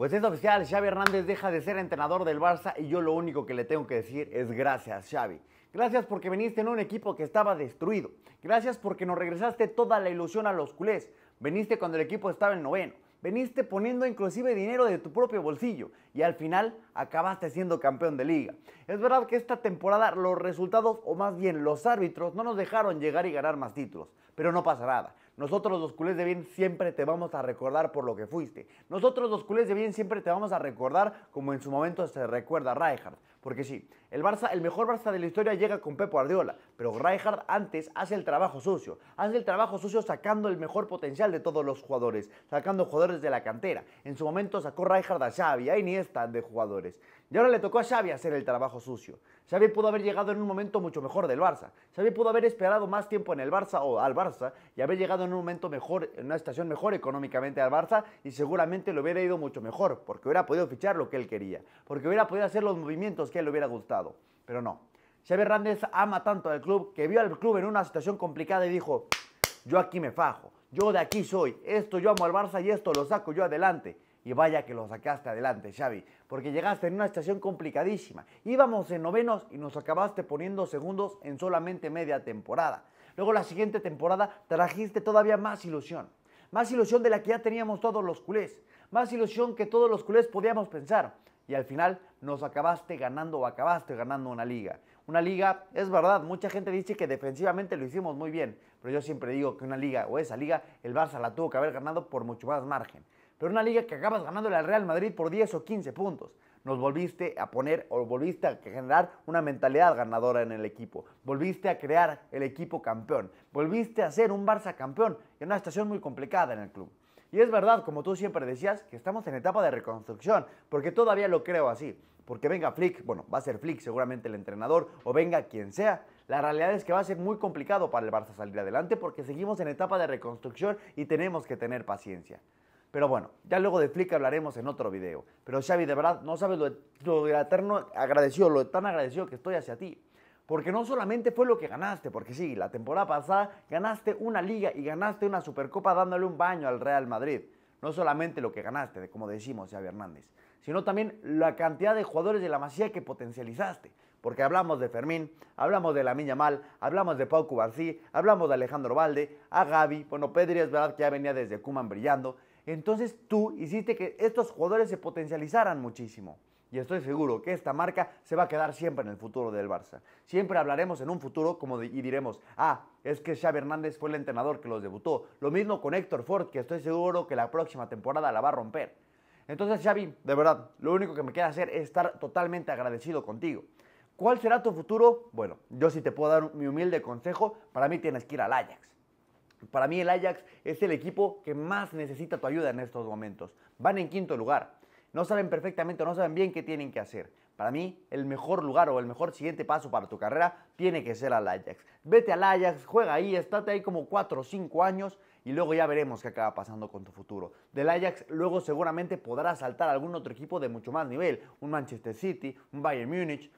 Pues es oficial, Xavi Hernández deja de ser entrenador del Barça y yo lo único que le tengo que decir es gracias, Xavi. Gracias porque viniste en un equipo que estaba destruido. Gracias porque nos regresaste toda la ilusión a los culés. Viniste cuando el equipo estaba en noveno. Veniste poniendo inclusive dinero de tu propio bolsillo y al final acabaste siendo campeón de liga. Es verdad que esta temporada los resultados, o más bien los árbitros, no nos dejaron llegar y ganar más títulos, pero no pasa nada. Nosotros los culés de bien siempre te vamos a recordar por lo que fuiste. Nosotros los culés de bien siempre te vamos a recordar como en su momento se recuerda Rijkaard. Porque sí, el Barça, el mejor Barça de la historia llega con Pep Guardiola, pero Rijkaard antes hace el trabajo sucio, hace el trabajo sucio sacando el mejor potencial de todos los jugadores, sacando jugadores de la cantera. En su momento sacó Rijkaard a Xavi, a Iniesta de jugadores. Y ahora le tocó a Xavi hacer el trabajo sucio. Xavi pudo haber llegado en un momento mucho mejor del Barça. Xavi pudo haber esperado más tiempo en el Barça o al Barça y haber llegado en un momento mejor, en una estación mejor económicamente al Barça y seguramente le hubiera ido mucho mejor porque hubiera podido fichar lo que él quería, porque hubiera podido hacer los movimientos que a él le hubiera gustado. Pero no. Xavi Hernández ama tanto al club que vio al club en una situación complicada y dijo, yo aquí me fajo, yo de aquí soy, esto yo amo al Barça y esto lo saco yo adelante. Y vaya que lo sacaste adelante, Xavi, porque llegaste en una estación complicadísima. Íbamos en novenos y nos acabaste poniendo segundos en solamente media temporada. Luego la siguiente temporada trajiste todavía más ilusión. Más ilusión de la que ya teníamos todos los culés. Más ilusión que todos los culés podíamos pensar. Y al final nos acabaste ganando o acabaste ganando una liga. Una liga, es verdad, mucha gente dice que defensivamente lo hicimos muy bien, pero yo siempre digo que una liga o esa liga, el Barça la tuvo que haber ganado por mucho más margen pero una liga que acabas ganándole al Real Madrid por 10 o 15 puntos. Nos volviste a poner o volviste a generar una mentalidad ganadora en el equipo. Volviste a crear el equipo campeón. Volviste a ser un Barça campeón en una situación muy complicada en el club. Y es verdad, como tú siempre decías, que estamos en etapa de reconstrucción, porque todavía lo creo así. Porque venga Flick, bueno, va a ser Flick seguramente el entrenador, o venga quien sea, la realidad es que va a ser muy complicado para el Barça salir adelante porque seguimos en etapa de reconstrucción y tenemos que tener paciencia. Pero bueno, ya luego de Flick hablaremos en otro video. Pero Xavi, de verdad, no sabes lo, eterno agradecido, lo tan agradecido que estoy hacia ti. Porque no solamente fue lo que ganaste, porque sí, la temporada pasada ganaste una liga y ganaste una supercopa dándole un baño al Real Madrid. No solamente lo que ganaste, como decimos Xavi Hernández, sino también la cantidad de jugadores de la Masía que potencializaste. Porque hablamos de Fermín, hablamos de Miña Mal, hablamos de Pau Cubarsí, hablamos de Alejandro Valde, a Gaby, bueno, Pedri es verdad que ya venía desde Cuman brillando, entonces tú hiciste que estos jugadores se potencializaran muchísimo. Y estoy seguro que esta marca se va a quedar siempre en el futuro del Barça. Siempre hablaremos en un futuro como y diremos, ah, es que Xavi Hernández fue el entrenador que los debutó. Lo mismo con Héctor Ford, que estoy seguro que la próxima temporada la va a romper. Entonces, Xavi, de verdad, lo único que me queda hacer es estar totalmente agradecido contigo. ¿Cuál será tu futuro? Bueno, yo sí te puedo dar mi humilde consejo, para mí tienes que ir al Ajax. Para mí el Ajax es el equipo que más necesita tu ayuda en estos momentos. Van en quinto lugar. No saben perfectamente, no saben bien qué tienen que hacer. Para mí, el mejor lugar o el mejor siguiente paso para tu carrera tiene que ser al Ajax. Vete al Ajax, juega ahí, estate ahí como 4 o 5 años y luego ya veremos qué acaba pasando con tu futuro. Del Ajax luego seguramente podrás saltar a algún otro equipo de mucho más nivel, un Manchester City, un Bayern Múnich,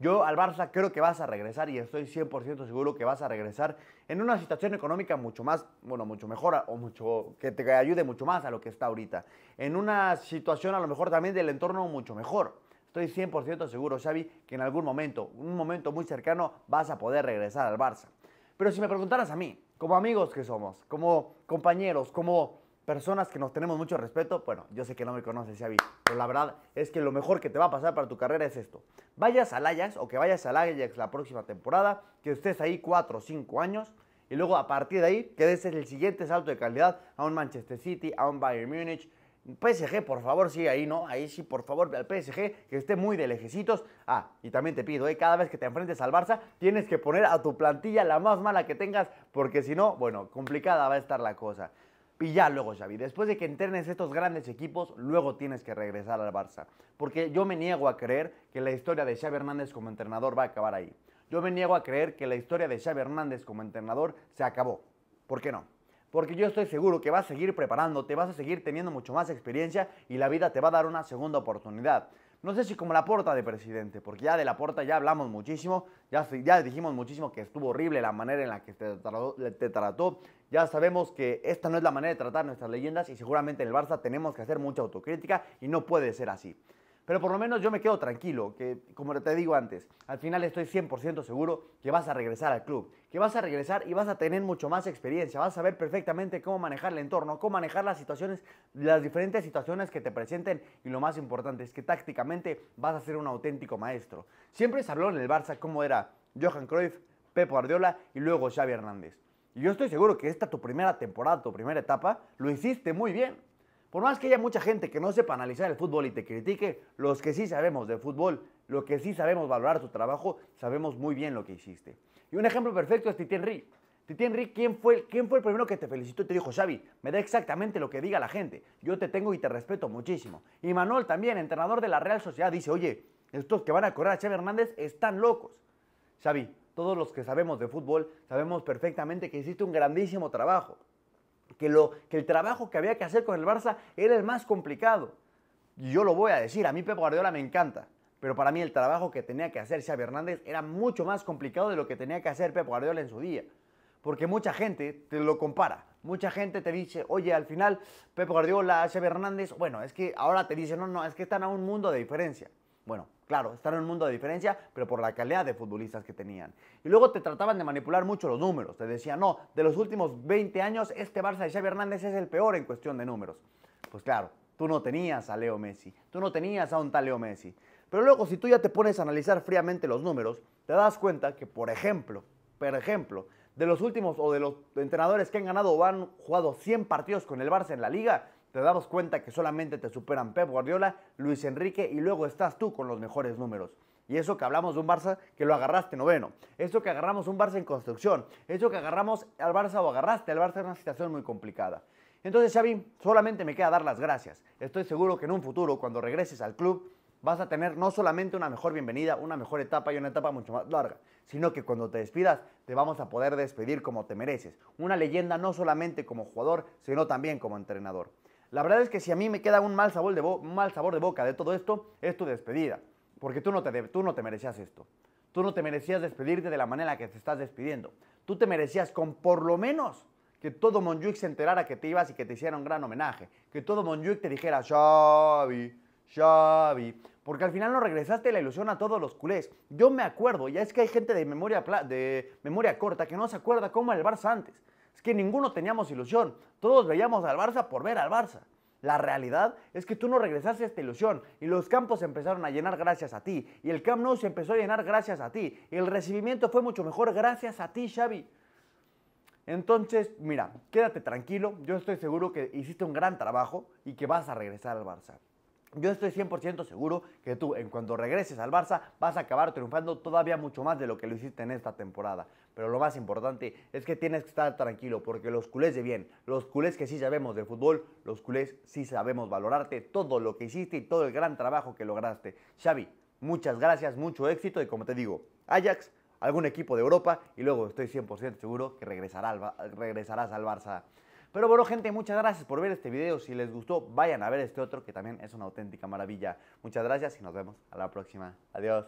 yo al Barça creo que vas a regresar y estoy 100% seguro que vas a regresar en una situación económica mucho más, bueno, mucho mejor o mucho que te ayude mucho más a lo que está ahorita. En una situación a lo mejor también del entorno mucho mejor. Estoy 100% seguro, Xavi, que en algún momento, un momento muy cercano, vas a poder regresar al Barça. Pero si me preguntaras a mí, como amigos que somos, como compañeros, como personas que nos tenemos mucho respeto, bueno, yo sé que no me conoces, Xavi, pero la verdad es que lo mejor que te va a pasar para tu carrera es esto. Vayas al Ajax o que vayas al Ajax la próxima temporada, que estés ahí 4 o 5 años y luego a partir de ahí que des el siguiente salto de calidad a un Manchester City, a un Bayern Múnich, PSG, por favor, sí, ahí no, ahí sí, por favor, al PSG, que esté muy de lejecitos. Ah, y también te pido, eh, cada vez que te enfrentes al Barça, tienes que poner a tu plantilla la más mala que tengas, porque si no, bueno, complicada va a estar la cosa. Y ya luego, Xavi, después de que entrenes estos grandes equipos, luego tienes que regresar al Barça. Porque yo me niego a creer que la historia de Xavi Hernández como entrenador va a acabar ahí. Yo me niego a creer que la historia de Xavi Hernández como entrenador se acabó. ¿Por qué no? Porque yo estoy seguro que vas a seguir preparándote, vas a seguir teniendo mucho más experiencia y la vida te va a dar una segunda oportunidad. No sé si como la porta de presidente, porque ya de la porta ya hablamos muchísimo, ya, dijimos muchísimo que estuvo horrible la manera en la que te trató, te trató, ya sabemos que esta no es la manera de tratar nuestras leyendas y seguramente en el Barça tenemos que hacer mucha autocrítica y no puede ser así. Pero por lo menos yo me quedo tranquilo, que como te digo antes, al final estoy 100% seguro que vas a regresar al club, que vas a regresar y vas a tener mucho más experiencia, vas a saber perfectamente cómo manejar el entorno, cómo manejar las situaciones, las diferentes situaciones que te presenten y lo más importante es que tácticamente vas a ser un auténtico maestro. Siempre se habló en el Barça cómo era Johan Cruyff, Pep Guardiola y luego Xavi Hernández. Y yo estoy seguro que esta tu primera temporada, tu primera etapa, lo hiciste muy bien. Por más que haya mucha gente que no sepa analizar el fútbol y te critique, los que sí sabemos de fútbol, los que sí sabemos valorar tu trabajo, sabemos muy bien lo que hiciste. Y un ejemplo perfecto es Titi Henry. Titi Henry, ¿quién fue, ¿quién fue el primero que te felicitó y te dijo, Xavi, me da exactamente lo que diga la gente, yo te tengo y te respeto muchísimo? Y Manuel también, entrenador de la Real Sociedad, dice, oye, estos que van a correr a Xavi Hernández están locos. Xavi, todos los que sabemos de fútbol sabemos perfectamente que hiciste un grandísimo trabajo que, lo, que el trabajo que había que hacer con el Barça era el más complicado. Y yo lo voy a decir, a mí Pep Guardiola me encanta, pero para mí el trabajo que tenía que hacer Xavi Hernández era mucho más complicado de lo que tenía que hacer Pep Guardiola en su día. Porque mucha gente te lo compara. Mucha gente te dice, oye, al final Pep Guardiola, Xavi Hernández, bueno, es que ahora te dicen, no, no, es que están a un mundo de diferencia. Bueno, claro, están en un mundo de diferencia, pero por la calidad de futbolistas que tenían. Y luego te trataban de manipular mucho los números. Te decían, no, de los últimos 20 años, este Barça de Xavi Hernández es el peor en cuestión de números. Pues claro, tú no tenías a Leo Messi, tú no tenías a un tal Leo Messi. Pero luego, si tú ya te pones a analizar fríamente los números, te das cuenta que, por ejemplo, por ejemplo, de los últimos o de los entrenadores que han ganado o han jugado 100 partidos con el Barça en la liga, te damos cuenta que solamente te superan Pep Guardiola, Luis Enrique y luego estás tú con los mejores números. Y eso que hablamos de un Barça que lo agarraste noveno. Eso que agarramos un Barça en construcción. Eso que agarramos al Barça o agarraste al Barça en una situación muy complicada. Entonces, Xavi, solamente me queda dar las gracias. Estoy seguro que en un futuro, cuando regreses al club, vas a tener no solamente una mejor bienvenida, una mejor etapa y una etapa mucho más larga, sino que cuando te despidas te vamos a poder despedir como te mereces. Una leyenda no solamente como jugador, sino también como entrenador. La verdad es que si a mí me queda un mal sabor de, mal sabor de boca de todo esto, es tu despedida. Porque tú no, te, tú no te merecías esto. Tú no te merecías despedirte de la manera que te estás despidiendo. Tú te merecías con por lo menos que todo Monjuic se enterara que te ibas y que te hiciera un gran homenaje. Que todo Monjuic te dijera, Xavi, Xavi. Porque al final no regresaste la ilusión a todos los culés. Yo me acuerdo, ya es que hay gente de memoria, de memoria corta que no se acuerda cómo era el Barça antes. Es que ninguno teníamos ilusión. Todos veíamos al Barça por ver al Barça. La realidad es que tú no regresaste a esta ilusión y los campos se empezaron a llenar gracias a ti y el Camp Nou se empezó a llenar gracias a ti y el recibimiento fue mucho mejor gracias a ti, Xavi. Entonces, mira, quédate tranquilo, yo estoy seguro que hiciste un gran trabajo y que vas a regresar al Barça. Yo estoy 100% seguro que tú, en cuanto regreses al Barça, vas a acabar triunfando todavía mucho más de lo que lo hiciste en esta temporada. Pero lo más importante es que tienes que estar tranquilo, porque los culés de bien, los culés que sí sabemos de fútbol, los culés sí sabemos valorarte todo lo que hiciste y todo el gran trabajo que lograste. Xavi, muchas gracias, mucho éxito y como te digo, Ajax, algún equipo de Europa y luego estoy 100% seguro que regresarás al Barça. Pero bueno, gente, muchas gracias por ver este video. Si les gustó, vayan a ver este otro que también es una auténtica maravilla. Muchas gracias y nos vemos a la próxima. Adiós.